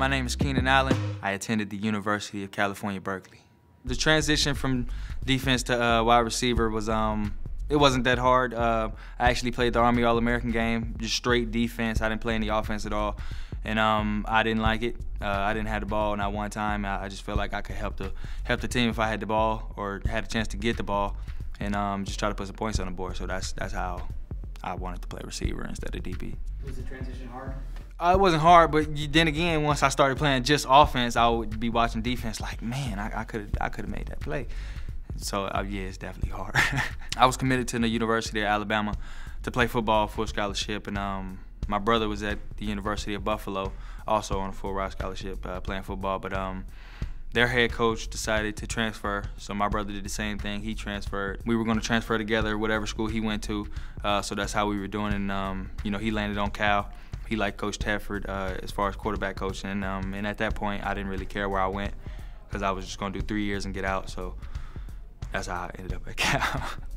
My name is Keenan Allen. I attended the University of California, Berkeley. The transition from defense to uh, wide receiver was um, it wasn't that hard. Uh, I actually played the Army All-American game, just straight defense. I didn't play any offense at all, and um, I didn't like it. Uh, I didn't have the ball not one time. I, I, just felt like I could help the help the team if I had the ball or had a chance to get the ball, and um, just try to put some points on the board. So that's that's how I wanted to play receiver instead of DB. Was the transition hard? Uh, it wasn't hard, but you, then again, once I started playing just offense, I would be watching defense like, man, I could I could have made that play. So uh, yeah, it's definitely hard. I was committed to the University of Alabama to play football for a scholarship, and um, my brother was at the University of Buffalo, also on a full ride scholarship, uh, playing football. But um, their head coach decided to transfer, so my brother did the same thing. He transferred. We were going to transfer together, whatever school he went to. Uh, so that's how we were doing. And um, you know, he landed on Cal. He liked Coach Tedford uh, as far as quarterback coaching. And, um, and at that point, I didn't really care where I went because I was just going to do three years and get out. So that's how I ended up at Cal.